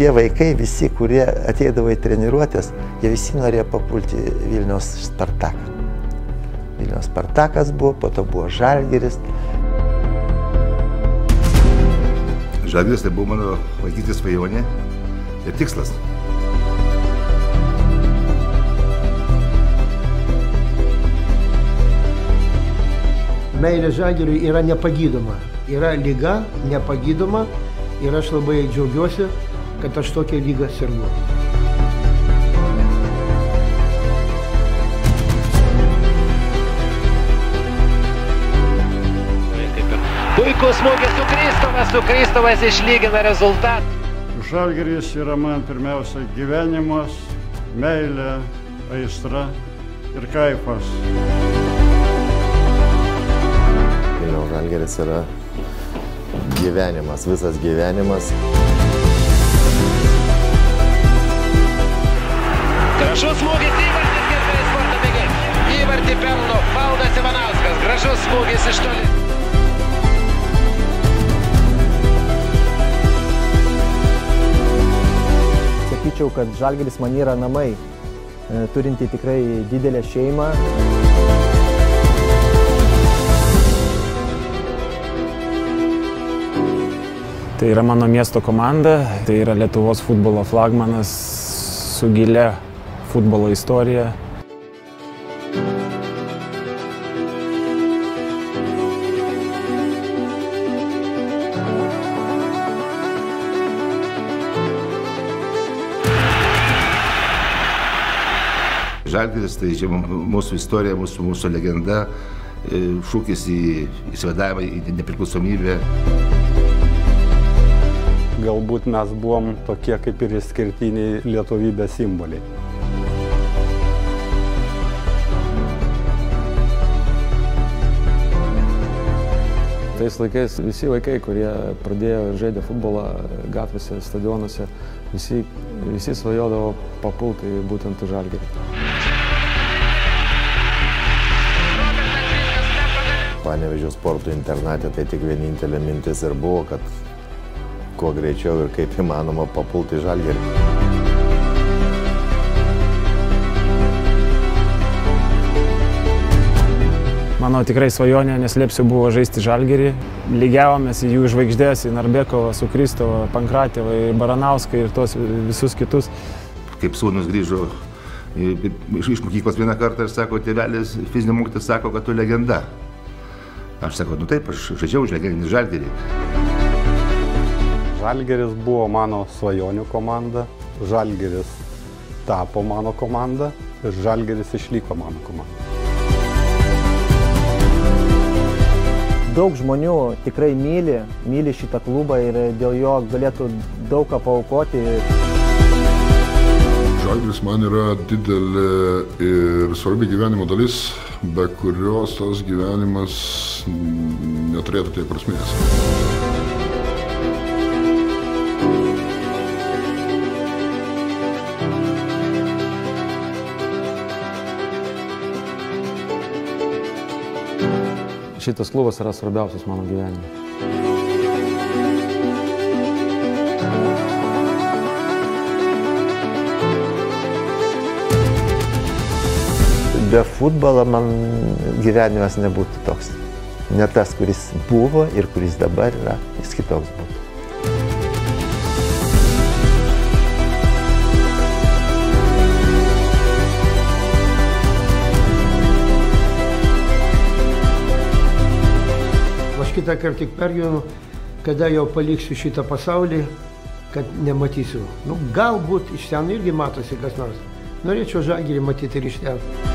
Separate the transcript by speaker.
Speaker 1: tie vaikai, visi, kurie ateidavo į treniruotės, jie visi norėjo papulti Vilniaus Spartaką. Vilniaus Spartakas buvo, po to buvo Žalgeris.
Speaker 2: Žalgiris tai buvo mano vaikystės svajonė ir tikslas.
Speaker 3: Meilė žalgeriui yra nepagydoma. Yra lyga, nepagydoma ir aš labai džiaugiuosi, kad aš tokią lygą sergu.
Speaker 4: Puikus smūgis su Kristovas, su Kristovas išlygina rezultatą.
Speaker 5: Žalgeris yra man pirmiausia gyvenimas, meilė, aistra ir kaifas.
Speaker 6: Vilniaus Žalgeris yra gyvenimas, visas gyvenimas.
Speaker 4: Gražus smūgis įvartis, gerbėjai sporto mėgėjai. Įvartį pelno Valdas Ivanauskas. Gražus smūgis iš toli.
Speaker 7: Sakyčiau, kad Žalgeris man yra namai, turinti tikrai didelę šeimą.
Speaker 8: Tai yra mano miesto komanda, tai yra Lietuvos futbolo flagmanas su gilia futbolo istorija.
Speaker 2: Žalgiris tai čia mūsų istorija, mūsų, mūsų legenda, e, šūkis į įsivadavimą, į nepriklausomybę.
Speaker 5: Galbūt mes buvom tokie kaip ir išskirtiniai lietuvybės simboliai.
Speaker 8: Tais laikais visi vaikai, kurie pradėjo ir žaidė futbolą gatvėse, stadionuose, visi, visi svajodavo papulti būtent į žalgerį.
Speaker 6: Panevežio sporto internatė tai tik vienintelė mintis ir buvo, kad kuo greičiau ir kaip įmanoma papulti į žalgerį.
Speaker 8: Mano tikrai svajonė, neslėpsiu, buvo žaisti žalgerį. Lygiavomės į jų žvaigždės, į Narbekovą, su Kristovą, Pankratėvą, į Baranauską ir tos visus kitus.
Speaker 2: Kaip sūnus grįžo iš, iš mokyklos vieną kartą ir sako, tėvelis, fizinio mokytas sako, kad tu legenda. Aš sakau, nu taip, aš žaidžiau už legendinį žalgerį.
Speaker 5: Žalgeris buvo mano svajonių komanda, Žalgeris tapo mano komanda ir Žalgeris išliko mano komanda.
Speaker 7: Daug žmonių tikrai myli, myli šitą klubą ir dėl jo galėtų daug ką paukoti.
Speaker 9: Žalgiris man yra didelė ir svarbi gyvenimo dalis, be kurios tas gyvenimas neturėtų tiek prasmės.
Speaker 8: Šitas klubas yra svarbiausias mano gyvenime.
Speaker 1: Be futbolo man gyvenimas nebūtų toks. Ne tas, kuris buvo ir kuris dabar yra, jis kitoks būtų.
Speaker 3: Aš kitą kartą tik pergyvenu, kada jau paliksiu šitą pasaulį, kad nematysiu. Nu, galbūt iš ten irgi matosi kas nors. Norėčiau žalgirį matyti ir iš ten.